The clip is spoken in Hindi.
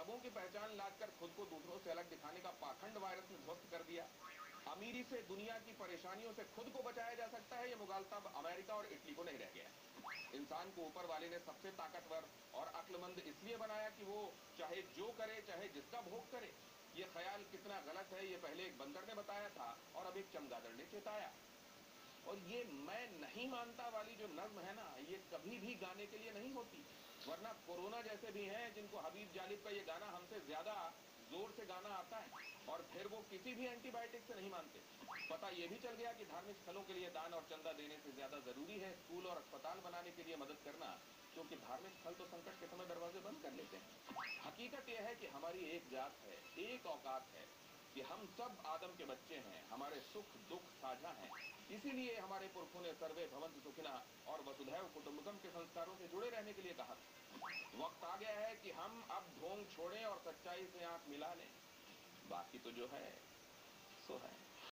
मजहबों की पहचान लाकर खुद को दूसरों से अलग दिखाने का पाखंड वायरस ने ध्वस्त कर दिया। अमीरी से दुनिया की परेशानियों से खुद को बचाया जा सकता है, ये मुगालता अब अमेरिका और इटली को नहीं रह गया। इंसान को ऊपर वाले ने सबसे ताकतवर और अक्लमंद इसलिए बनाया कि वो चाहे जो करे, चाहे जिसका भोग करे, ये ख्याल कितना गलत है, ये पहले एक बंदर ने बताया था और अब एक चमगादड़ ने चेताया। और ये मैं नहीं मानता वाली जो नज्म है ना, ये कभी भी गाने के लिए नहीं होती। वरना कोरोना जैसे भी हैं, जिनको हबीब जालिब का ये गाना हमसे ज़्यादा ज़ोर से गाना आता है, और फिर वो किसी भी एंटीबायोटिक से नहीं मानते। पता ये भी चल गया कि धार्मिक स्थलों के लिए दान और चंदा देने से ज़्यादा ज़रूरी है स्कूल और अस्पताल बनाने के लिए मदद करना, क्योंकि धार्मिक स्थल तो संकट के समय दरवाजे बंद कर लेते हैं। हकीकत यह है कि हमारी एक जात है, एक औकात है कि हम सब आदम के बच्चे हैं, हमारे सुख दुख साझा हैं। इसीलिए हमारे पुरखों ने सर्वे भवंत सुखिना और वसुधैव कुटुंबकम के संस्कारों से जुड़े रहने के लिए कहा वक्त आ गया है कि हम अब ढोंग छोड़ें और सच्चाई से आँख मिला लें। बाकी तो जो है, सो है।